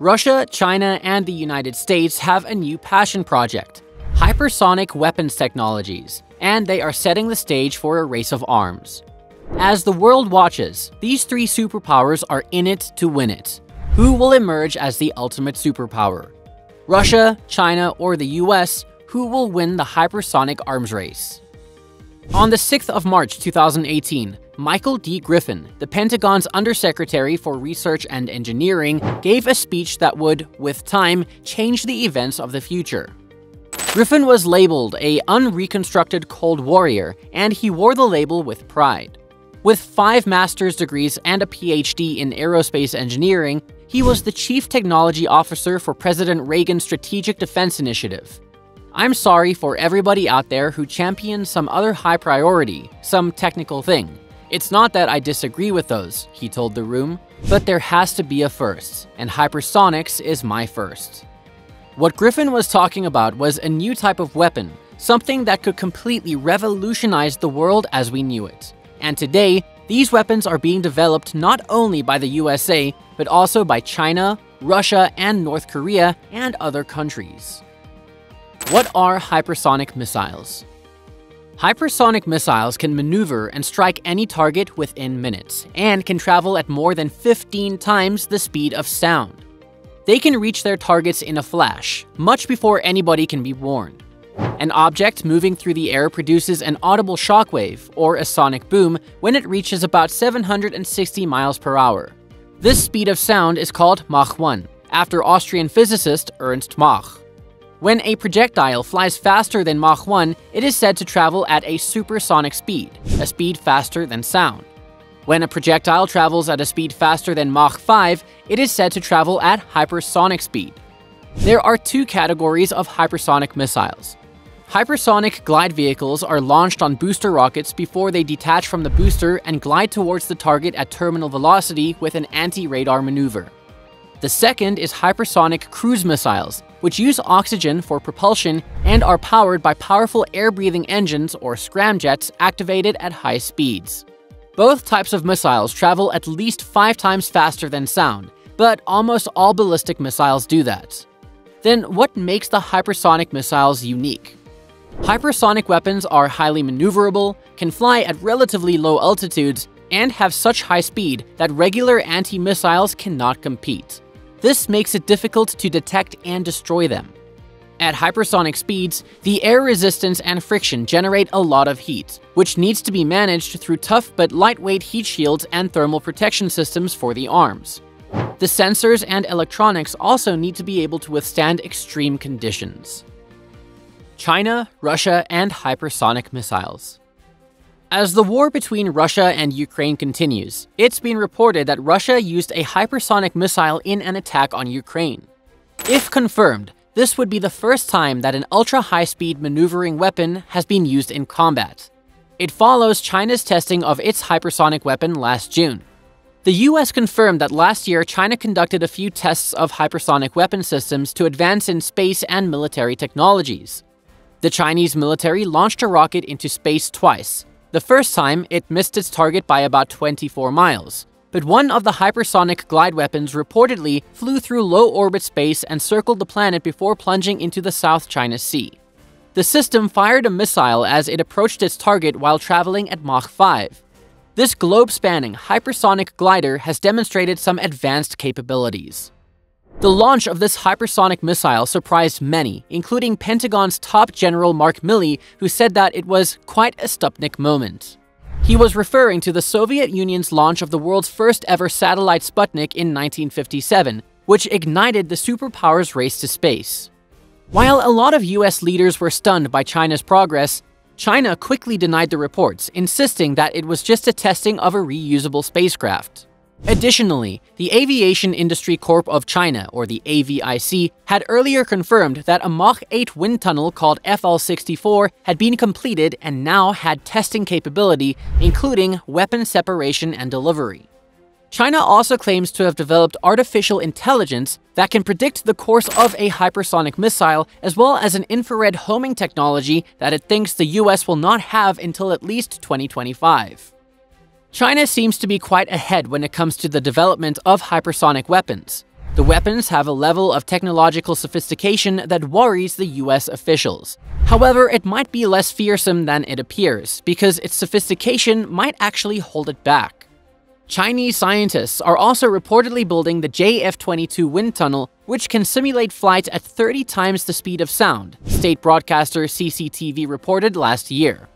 Russia, China, and the United States have a new passion project hypersonic weapons technologies, and they are setting the stage for a race of arms. As the world watches, these three superpowers are in it to win it. Who will emerge as the ultimate superpower? Russia, China, or the US? Who will win the hypersonic arms race? On the 6th of March 2018, Michael D. Griffin, the Pentagon's Undersecretary for Research and Engineering, gave a speech that would, with time, change the events of the future. Griffin was labeled a unreconstructed Cold Warrior, and he wore the label with pride. With five master's degrees and a PhD in aerospace engineering, he was the chief technology officer for President Reagan's Strategic Defense Initiative. I'm sorry for everybody out there who champions some other high priority, some technical thing. It's not that I disagree with those, he told the room, but there has to be a first, and hypersonics is my first. What Griffin was talking about was a new type of weapon, something that could completely revolutionize the world as we knew it. And today, these weapons are being developed not only by the USA, but also by China, Russia, and North Korea, and other countries. What are hypersonic missiles? Hypersonic missiles can maneuver and strike any target within minutes, and can travel at more than 15 times the speed of sound. They can reach their targets in a flash, much before anybody can be warned. An object moving through the air produces an audible shockwave, or a sonic boom, when it reaches about 760 miles per hour. This speed of sound is called Mach 1, after Austrian physicist Ernst Mach. When a projectile flies faster than Mach 1, it is said to travel at a supersonic speed, a speed faster than sound. When a projectile travels at a speed faster than Mach 5, it is said to travel at hypersonic speed. There are two categories of hypersonic missiles. Hypersonic glide vehicles are launched on booster rockets before they detach from the booster and glide towards the target at terminal velocity with an anti-radar maneuver. The second is hypersonic cruise missiles, which use oxygen for propulsion and are powered by powerful air-breathing engines or scramjets activated at high speeds. Both types of missiles travel at least five times faster than sound, but almost all ballistic missiles do that. Then what makes the hypersonic missiles unique? Hypersonic weapons are highly maneuverable, can fly at relatively low altitudes, and have such high speed that regular anti-missiles cannot compete. This makes it difficult to detect and destroy them. At hypersonic speeds, the air resistance and friction generate a lot of heat, which needs to be managed through tough but lightweight heat shields and thermal protection systems for the arms. The sensors and electronics also need to be able to withstand extreme conditions. China, Russia, and hypersonic missiles. As the war between Russia and Ukraine continues, it's been reported that Russia used a hypersonic missile in an attack on Ukraine. If confirmed, this would be the first time that an ultra-high-speed maneuvering weapon has been used in combat. It follows China's testing of its hypersonic weapon last June. The US confirmed that last year China conducted a few tests of hypersonic weapon systems to advance in space and military technologies. The Chinese military launched a rocket into space twice, the first time, it missed its target by about 24 miles. But one of the hypersonic glide weapons reportedly flew through low orbit space and circled the planet before plunging into the South China Sea. The system fired a missile as it approached its target while traveling at Mach 5. This globe spanning hypersonic glider has demonstrated some advanced capabilities. The launch of this hypersonic missile surprised many, including Pentagon's top general Mark Milley, who said that it was quite a Sputnik moment. He was referring to the Soviet Union's launch of the world's first ever satellite Sputnik in 1957, which ignited the superpower's race to space. While a lot of US leaders were stunned by China's progress, China quickly denied the reports, insisting that it was just a testing of a reusable spacecraft. Additionally, the Aviation Industry Corp of China, or the AVIC, had earlier confirmed that a Mach 8 wind tunnel called FL-64 had been completed and now had testing capability, including weapon separation and delivery. China also claims to have developed artificial intelligence that can predict the course of a hypersonic missile, as well as an infrared homing technology that it thinks the US will not have until at least 2025. China seems to be quite ahead when it comes to the development of hypersonic weapons. The weapons have a level of technological sophistication that worries the US officials. However, it might be less fearsome than it appears, because its sophistication might actually hold it back. Chinese scientists are also reportedly building the JF-22 wind tunnel, which can simulate flight at 30 times the speed of sound, state broadcaster CCTV reported last year.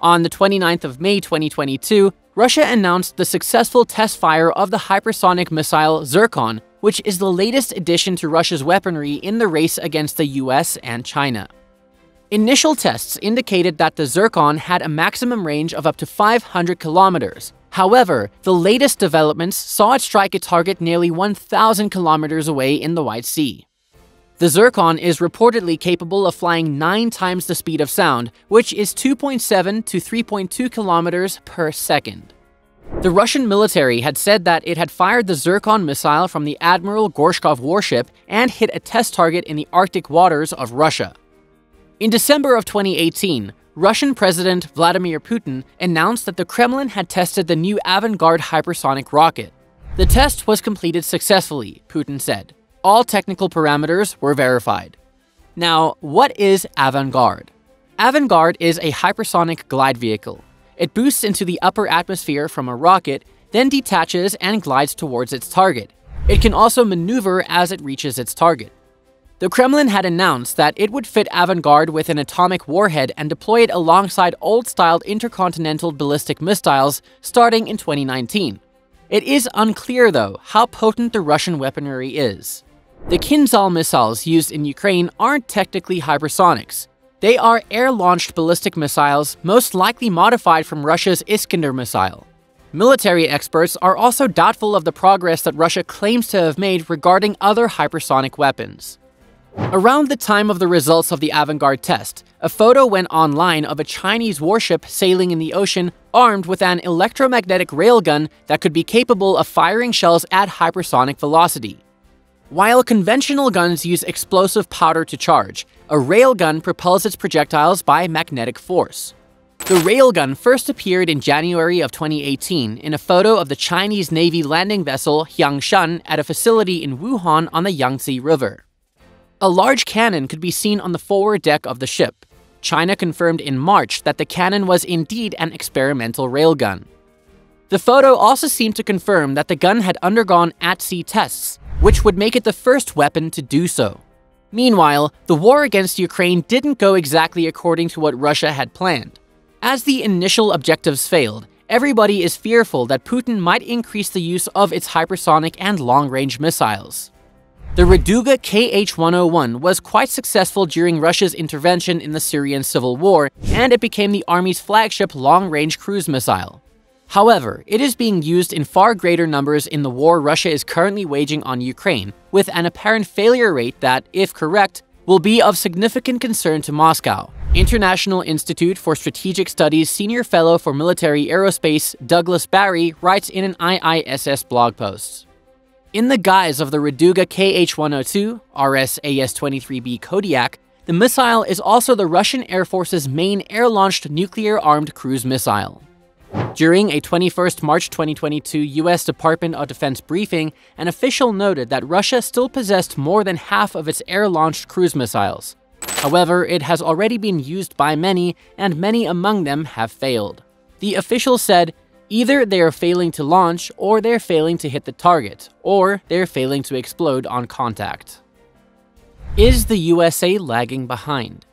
On the 29th of May 2022, Russia announced the successful test fire of the hypersonic missile Zircon, which is the latest addition to Russia's weaponry in the race against the US and China. Initial tests indicated that the Zircon had a maximum range of up to 500 kilometers. However, the latest developments saw it strike a target nearly 1,000 kilometers away in the White Sea. The Zircon is reportedly capable of flying 9 times the speed of sound, which is 2.7 to 3.2 kilometers per second. The Russian military had said that it had fired the Zircon missile from the Admiral Gorshkov warship and hit a test target in the Arctic waters of Russia. In December of 2018, Russian President Vladimir Putin announced that the Kremlin had tested the new Avangard hypersonic rocket. The test was completed successfully, Putin said all technical parameters were verified. Now, what is Avangard? Avangard is a hypersonic glide vehicle. It boosts into the upper atmosphere from a rocket, then detaches and glides towards its target. It can also maneuver as it reaches its target. The Kremlin had announced that it would fit Avangard with an atomic warhead and deploy it alongside old-styled intercontinental ballistic missiles starting in 2019. It is unclear, though, how potent the Russian weaponry is. The Kinzhal missiles used in Ukraine aren't technically hypersonics. They are air-launched ballistic missiles, most likely modified from Russia's Iskander missile. Military experts are also doubtful of the progress that Russia claims to have made regarding other hypersonic weapons. Around the time of the results of the Avangard test, a photo went online of a Chinese warship sailing in the ocean armed with an electromagnetic railgun that could be capable of firing shells at hypersonic velocity. While conventional guns use explosive powder to charge, a railgun propels its projectiles by magnetic force. The railgun first appeared in January of 2018 in a photo of the Chinese Navy landing vessel Xiangshan at a facility in Wuhan on the Yangtze River. A large cannon could be seen on the forward deck of the ship. China confirmed in March that the cannon was indeed an experimental railgun. The photo also seemed to confirm that the gun had undergone at-sea tests, which would make it the first weapon to do so. Meanwhile, the war against Ukraine didn't go exactly according to what Russia had planned. As the initial objectives failed, everybody is fearful that Putin might increase the use of its hypersonic and long-range missiles. The Raduga KH-101 was quite successful during Russia's intervention in the Syrian civil war, and it became the army's flagship long-range cruise missile. However, it is being used in far greater numbers in the war Russia is currently waging on Ukraine, with an apparent failure rate that, if correct, will be of significant concern to Moscow. International Institute for Strategic Studies Senior Fellow for Military Aerospace Douglas Barrie writes in an IISS blog post. In the guise of the Raduga KH-102, RS-AS-23B Kodiak, the missile is also the Russian Air Force's main air-launched nuclear-armed cruise missile. During a 21st March 2022 US Department of Defense briefing, an official noted that Russia still possessed more than half of its air-launched cruise missiles. However, it has already been used by many, and many among them have failed. The official said, either they are failing to launch, or they're failing to hit the target, or they're failing to explode on contact. Is the USA lagging behind?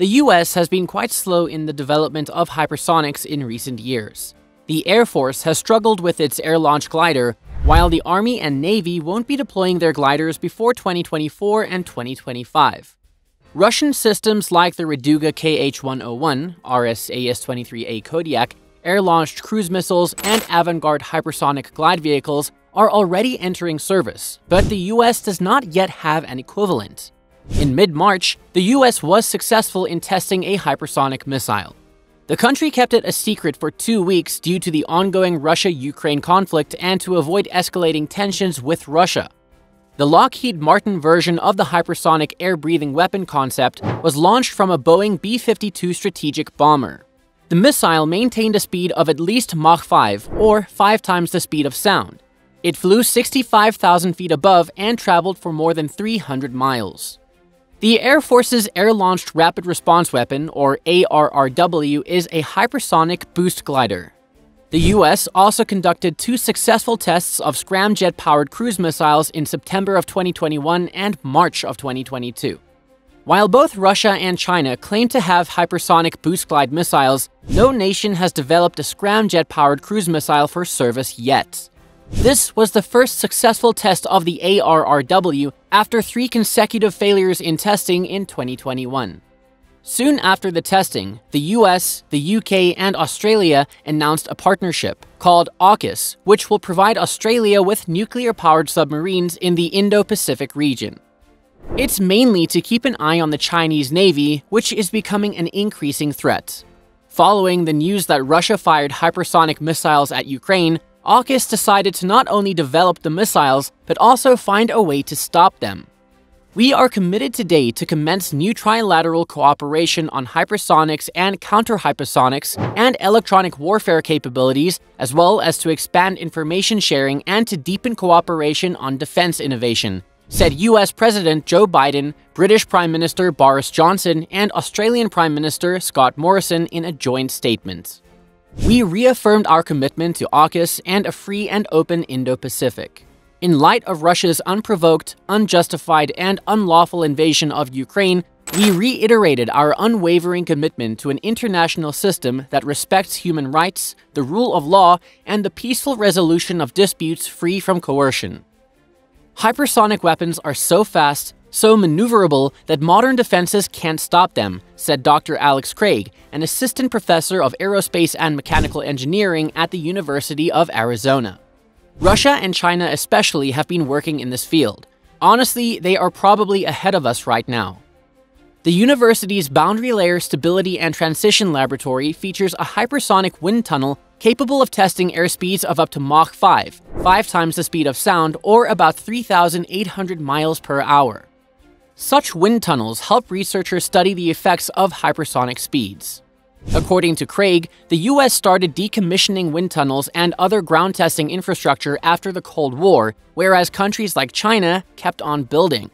The US has been quite slow in the development of hypersonics in recent years. The Air Force has struggled with its air launch glider, while the Army and Navy won't be deploying their gliders before 2024 and 2025. Russian systems like the Raduga KH-101, RS-AS-23A Kodiak, air-launched cruise missiles, and Avangard hypersonic glide vehicles are already entering service, but the US does not yet have an equivalent. In mid-March, the US was successful in testing a hypersonic missile. The country kept it a secret for two weeks due to the ongoing Russia-Ukraine conflict and to avoid escalating tensions with Russia. The Lockheed Martin version of the hypersonic air-breathing weapon concept was launched from a Boeing B-52 strategic bomber. The missile maintained a speed of at least Mach 5, or 5 times the speed of sound. It flew 65,000 feet above and traveled for more than 300 miles. The Air Force's Air Launched Rapid Response Weapon, or ARRW, is a hypersonic boost glider. The US also conducted two successful tests of scramjet powered cruise missiles in September of 2021 and March of 2022. While both Russia and China claim to have hypersonic boost glide missiles, no nation has developed a scramjet powered cruise missile for service yet. This was the first successful test of the ARRW after three consecutive failures in testing in 2021. Soon after the testing, the US, the UK, and Australia announced a partnership called AUKUS, which will provide Australia with nuclear powered submarines in the Indo Pacific region. It's mainly to keep an eye on the Chinese Navy, which is becoming an increasing threat. Following the news that Russia fired hypersonic missiles at Ukraine, AUKUS decided to not only develop the missiles, but also find a way to stop them. We are committed today to commence new trilateral cooperation on hypersonics and counter-hypersonics and electronic warfare capabilities, as well as to expand information sharing and to deepen cooperation on defense innovation, said US President Joe Biden, British Prime Minister Boris Johnson, and Australian Prime Minister Scott Morrison in a joint statement. We reaffirmed our commitment to AUKUS and a free and open Indo Pacific. In light of Russia's unprovoked, unjustified, and unlawful invasion of Ukraine, we reiterated our unwavering commitment to an international system that respects human rights, the rule of law, and the peaceful resolution of disputes free from coercion. Hypersonic weapons are so fast, so maneuverable that modern defenses can't stop them, said Dr. Alex Craig, an assistant professor of aerospace and mechanical engineering at the University of Arizona. Russia and China especially have been working in this field. Honestly, they are probably ahead of us right now. The university's Boundary Layer Stability and Transition Laboratory features a hypersonic wind tunnel capable of testing airspeeds of up to Mach 5, five times the speed of sound, or about 3,800 miles per hour. Such wind tunnels help researchers study the effects of hypersonic speeds. According to Craig, the US started decommissioning wind tunnels and other ground testing infrastructure after the Cold War, whereas countries like China kept on building.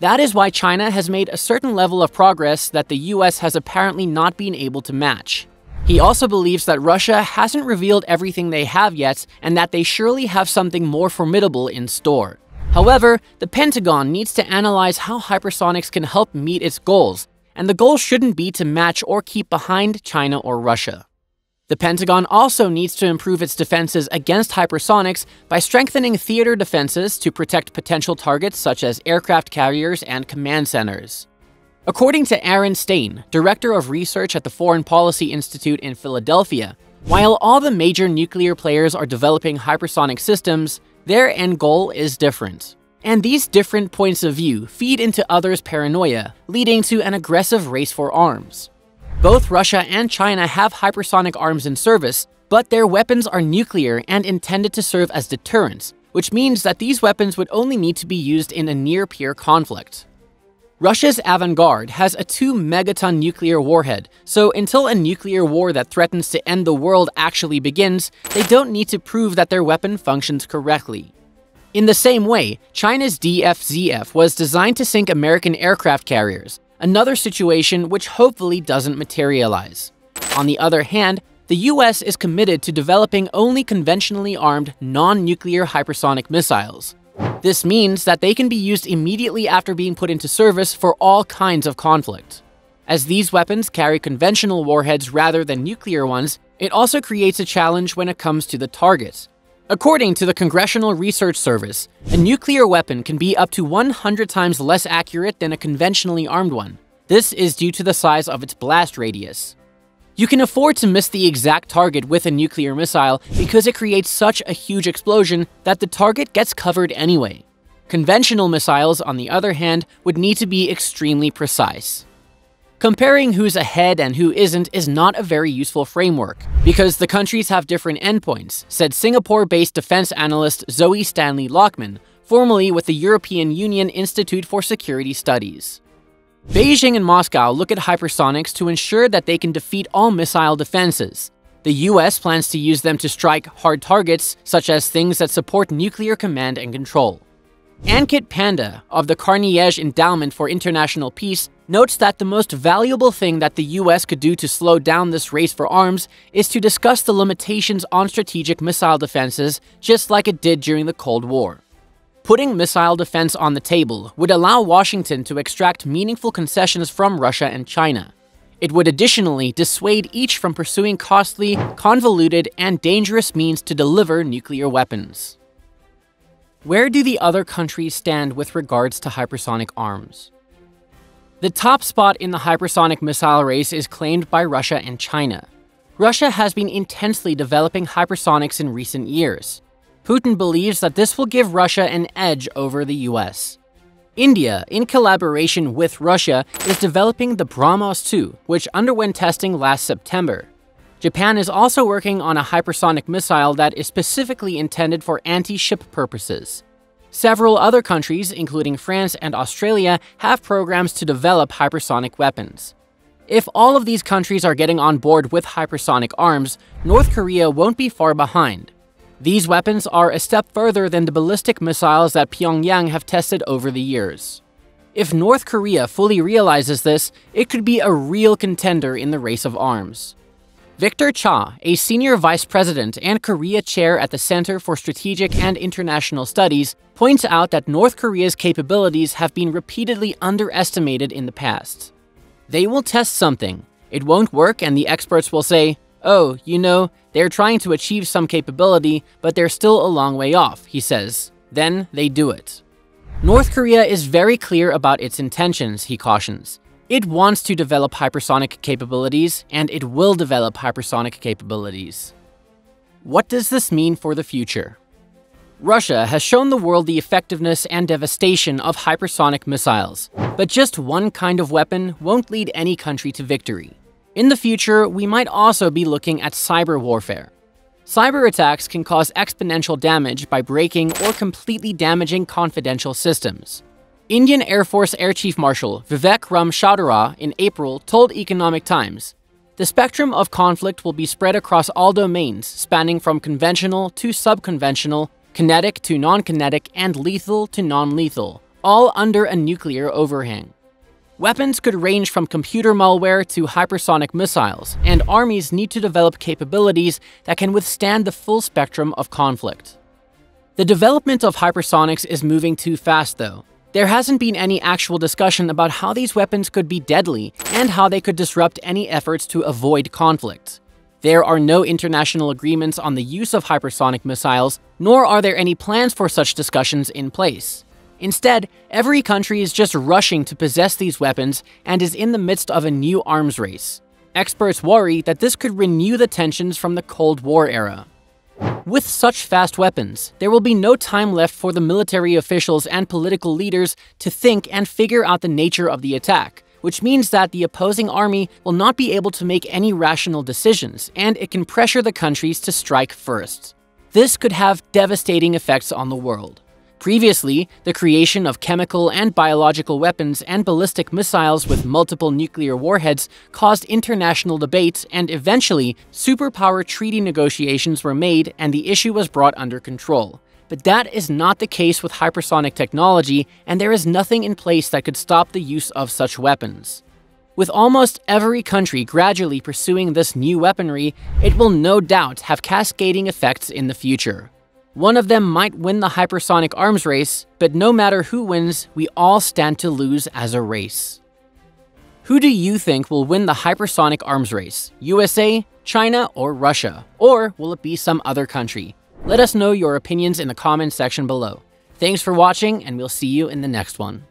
That is why China has made a certain level of progress that the US has apparently not been able to match. He also believes that Russia hasn't revealed everything they have yet and that they surely have something more formidable in store. However, the Pentagon needs to analyze how hypersonics can help meet its goals, and the goal shouldn't be to match or keep behind China or Russia. The Pentagon also needs to improve its defenses against hypersonics by strengthening theater defenses to protect potential targets such as aircraft carriers and command centers. According to Aaron Stein, director of research at the Foreign Policy Institute in Philadelphia, while all the major nuclear players are developing hypersonic systems, their end goal is different. And these different points of view feed into others' paranoia, leading to an aggressive race for arms. Both Russia and China have hypersonic arms in service, but their weapons are nuclear and intended to serve as deterrents, which means that these weapons would only need to be used in a near peer conflict. Russia's Avangard has a 2 megaton nuclear warhead, so until a nuclear war that threatens to end the world actually begins, they don't need to prove that their weapon functions correctly. In the same way, China's DFZF was designed to sink American aircraft carriers, another situation which hopefully doesn't materialize. On the other hand, the US is committed to developing only conventionally armed, non nuclear hypersonic missiles. This means that they can be used immediately after being put into service for all kinds of conflict. As these weapons carry conventional warheads rather than nuclear ones, it also creates a challenge when it comes to the target. According to the Congressional Research Service, a nuclear weapon can be up to 100 times less accurate than a conventionally armed one. This is due to the size of its blast radius. You can afford to miss the exact target with a nuclear missile because it creates such a huge explosion that the target gets covered anyway. Conventional missiles, on the other hand, would need to be extremely precise. Comparing who's ahead and who isn't is not a very useful framework, because the countries have different endpoints, said Singapore based defense analyst Zoe Stanley Lockman, formerly with the European Union Institute for Security Studies. Beijing and Moscow look at hypersonics to ensure that they can defeat all missile defenses. The US plans to use them to strike hard targets, such as things that support nuclear command and control. Ankit Panda of the Carnegie Endowment for International Peace notes that the most valuable thing that the US could do to slow down this race for arms is to discuss the limitations on strategic missile defenses, just like it did during the Cold War. Putting missile defense on the table would allow Washington to extract meaningful concessions from Russia and China. It would additionally dissuade each from pursuing costly, convoluted, and dangerous means to deliver nuclear weapons. Where do the other countries stand with regards to hypersonic arms? The top spot in the hypersonic missile race is claimed by Russia and China. Russia has been intensely developing hypersonics in recent years. Putin believes that this will give Russia an edge over the US. India, in collaboration with Russia, is developing the BrahMos 2, which underwent testing last September. Japan is also working on a hypersonic missile that is specifically intended for anti-ship purposes. Several other countries, including France and Australia, have programs to develop hypersonic weapons. If all of these countries are getting on board with hypersonic arms, North Korea won't be far behind. These weapons are a step further than the ballistic missiles that Pyongyang have tested over the years. If North Korea fully realizes this, it could be a real contender in the race of arms. Victor Cha, a senior vice president and Korea chair at the Center for Strategic and International Studies, points out that North Korea's capabilities have been repeatedly underestimated in the past. They will test something, it won't work, and the experts will say, oh, you know, they're trying to achieve some capability, but they're still a long way off, he says. Then they do it. North Korea is very clear about its intentions, he cautions. It wants to develop hypersonic capabilities, and it will develop hypersonic capabilities. What does this mean for the future? Russia has shown the world the effectiveness and devastation of hypersonic missiles, but just one kind of weapon won't lead any country to victory. In the future, we might also be looking at cyber warfare. Cyber attacks can cause exponential damage by breaking or completely damaging confidential systems. Indian Air Force Air Chief Marshal Vivek Ram Chaudhary in April told Economic Times, the spectrum of conflict will be spread across all domains, spanning from conventional to subconventional, kinetic to non-kinetic, and lethal to non-lethal, all under a nuclear overhang. Weapons could range from computer malware to hypersonic missiles, and armies need to develop capabilities that can withstand the full spectrum of conflict. The development of hypersonics is moving too fast, though, there hasn't been any actual discussion about how these weapons could be deadly and how they could disrupt any efforts to avoid conflict. There are no international agreements on the use of hypersonic missiles, nor are there any plans for such discussions in place. Instead, every country is just rushing to possess these weapons and is in the midst of a new arms race. Experts worry that this could renew the tensions from the Cold War era. With such fast weapons, there will be no time left for the military officials and political leaders to think and figure out the nature of the attack, which means that the opposing army will not be able to make any rational decisions, and it can pressure the countries to strike first. This could have devastating effects on the world. Previously, the creation of chemical and biological weapons and ballistic missiles with multiple nuclear warheads caused international debates, and eventually, superpower treaty negotiations were made and the issue was brought under control. But that is not the case with hypersonic technology, and there is nothing in place that could stop the use of such weapons. With almost every country gradually pursuing this new weaponry, it will no doubt have cascading effects in the future. One of them might win the hypersonic arms race, but no matter who wins, we all stand to lose as a race. Who do you think will win the hypersonic arms race? USA, China, or Russia? Or will it be some other country? Let us know your opinions in the comments section below. Thanks for watching, and we'll see you in the next one.